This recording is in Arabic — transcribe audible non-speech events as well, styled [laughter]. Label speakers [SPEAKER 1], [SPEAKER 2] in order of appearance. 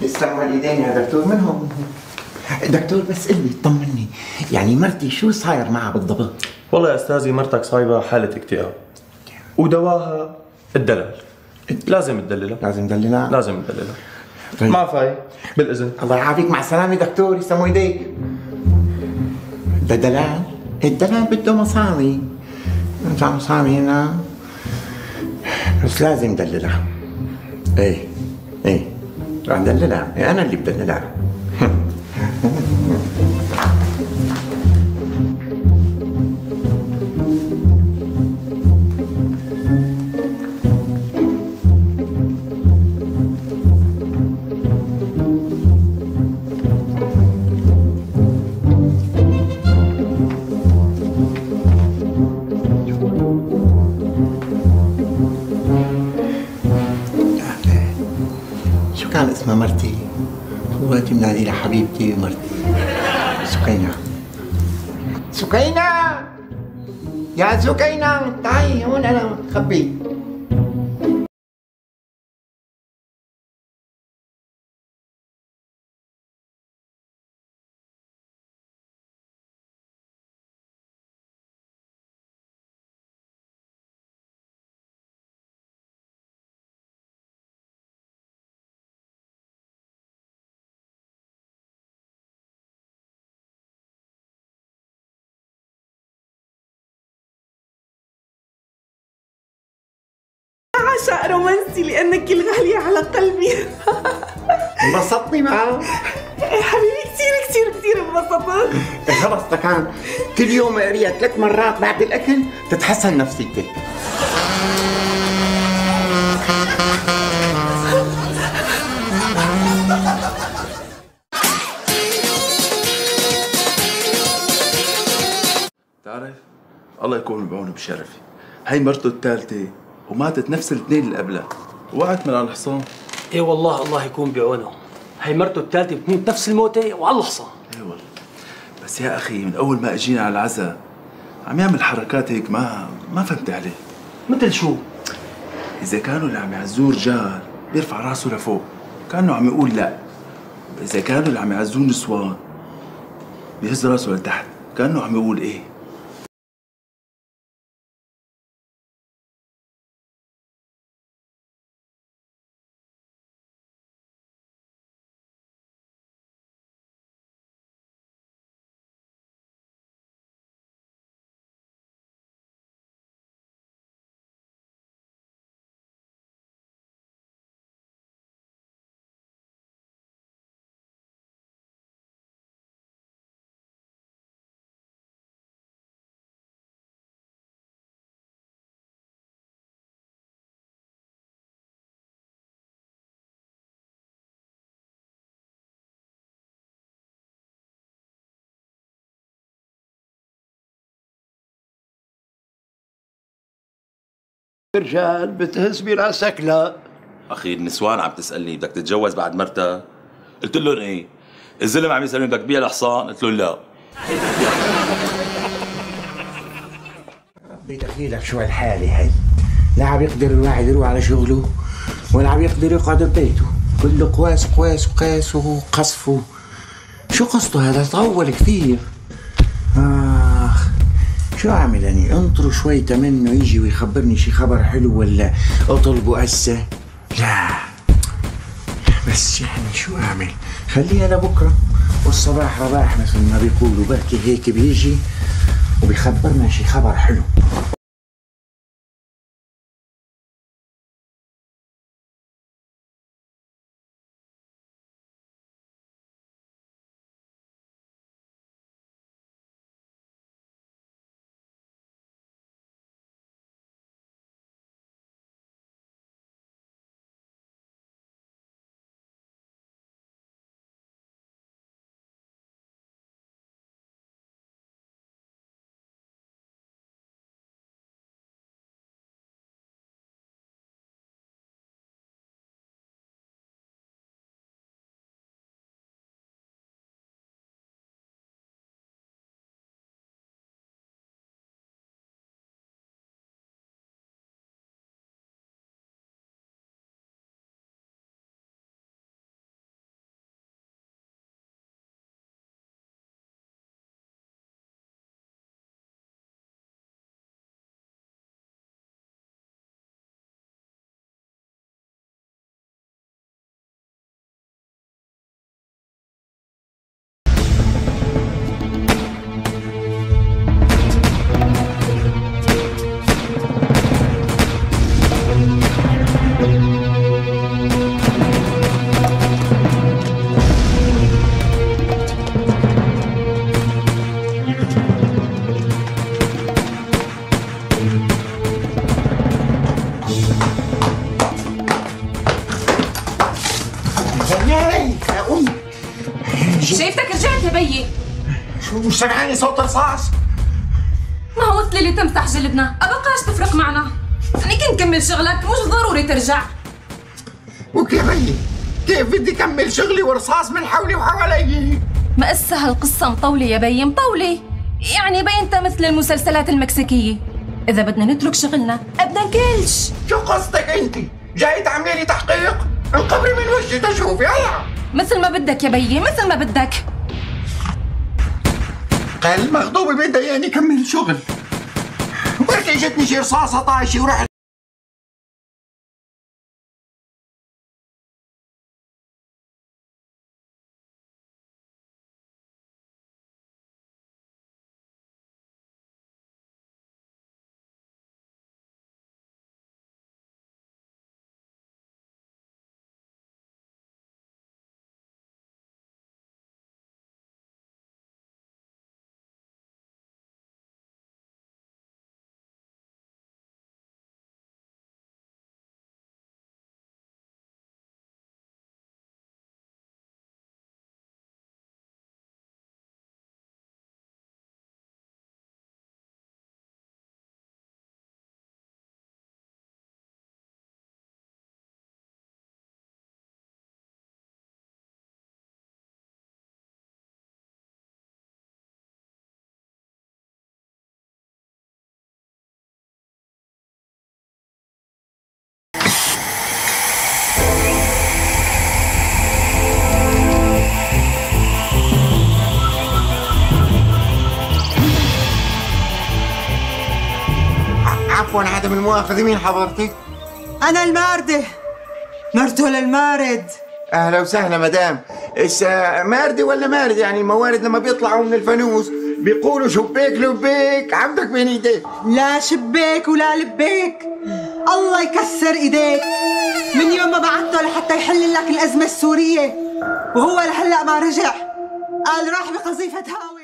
[SPEAKER 1] يسلموا الإيدين يا دكتور منهم؟ دكتور بس قل لي طمني. يعني مرتي شو صاير معها بالضبط؟
[SPEAKER 2] والله يا أستاذي مرتك صايبة حالة اكتئاب. ودواها الدلال لازم تدللها
[SPEAKER 1] لازم ندللها
[SPEAKER 2] لازم تدللها
[SPEAKER 1] طيب.
[SPEAKER 2] مع فاي بالإذن.
[SPEAKER 1] الله يعافيك مع السلامة دكتور يسلموا إيديك. ده دلال. الدلال بده مصاري. ندفع مصاري هنا. بس لازم ندللها إيه إيه. ندللها إيه أنا اللي بدللها [laughs] كان اسمها مرتي؟ هو منادي لها حبيبتي مرتي. سكينة. سكينة! يا سكينة! تعي هون أنا خبي.
[SPEAKER 3] عشاء رومانسي لأنك الغالية على قلبي.
[SPEAKER 1] انبسطتي معه؟
[SPEAKER 3] حبيبي كثير كثير كثير انبسطت.
[SPEAKER 1] خلص كان كل يوم اقريها ثلاث مرات بعد الأكل تتحسن نفسيتك.
[SPEAKER 4] تعرف الله يكون بعونه بشرفي. هي مرته الثالثة. وماتت نفس الاثنين اللي قبلها. وقعت من على الحصان.
[SPEAKER 5] إيه والله الله يكون بعونه هي مرته الثالثة بتموت نفس الموتة وعلى الحصان.
[SPEAKER 4] إيه والله. بس يا أخي من أول ما أجينا على العزاء عم يعمل حركات هيك ما ما فهمت عليه.
[SPEAKER 5] مثل شو؟
[SPEAKER 4] إذا كانوا اللي عم يعزوه رجال بيرفع راسه لفوق. كأنه عم يقول لا. إذا كانوا اللي عم يعزوه نسوان بيهز راسه لتحت. كأنه عم يقول إيه.
[SPEAKER 6] رجال بتهز براسك لا.
[SPEAKER 7] أخي النسوان عم تسألني بدك تتجوز بعد مرتك قلت لهم إيه؟ الزلمة عم يسألني بدك تبيع الحصان قلت له لا.
[SPEAKER 1] ربي دخيلك شو هالحالة هي لا عم يقدر الواحد يروح على شغله ولا عم يقدر يقعد ببيته. كله قواس قواس وقاس وقصف و- شو قصته هذا؟ طول كثير. آخ شو أعمل أني انطروا شوي منه يجي ويخبرني شي خبر حلو ولا أطلبه هسه لا. بس يعني شو أعمل خليها لبكرة. والصباح رباح مثل ما بيقولوا. بركي هيك بيجي وبيخبرنا شي خبر حلو.
[SPEAKER 8] بيي
[SPEAKER 1] شو مش سمعاني صوت رصاص؟
[SPEAKER 8] ما هو قلت لي تمسح جلدنا. أبقاش تفرق معنا. يعني كنت كمل شغلك مش ضروري ترجع.
[SPEAKER 1] وكيف هي كيف بدي كمل شغلي ورصاص من حولي وحوالي؟
[SPEAKER 8] ما أسها القصة مطولة يا بيي مطولة. يعني بينت مثل المسلسلات المكسيكية. إذا بدنا نترك شغلنا أبدا كلش.
[SPEAKER 1] شو قصدك أنت؟ جاي تعملي لي تحقيق؟ انقبري من وجهي تشوفي يلا.
[SPEAKER 8] مثل ما بدك يا بيي مثل ما بدك.
[SPEAKER 1] قال مغضوبة بدها يعني كمل شغل. بركي جتني شي رصاصة طايشة ورحت عفوا عدم المؤاخذة. مين حضرتك؟
[SPEAKER 3] أنا الماردة. مرته للمارد
[SPEAKER 1] أهلا وسهلا مدام. إيش ماردي ولا مارد؟ يعني الموارد لما بيطلعوا من الفانوس بيقولوا شبيك لبيك. عندك بين إيديك؟
[SPEAKER 3] لا شبيك ولا لبيك. الله يكسر إيديك. من يوم ما بعته لحتى يحل لك الأزمة السورية وهو لهلأ ما رجع. قال راح بقذيفة هاون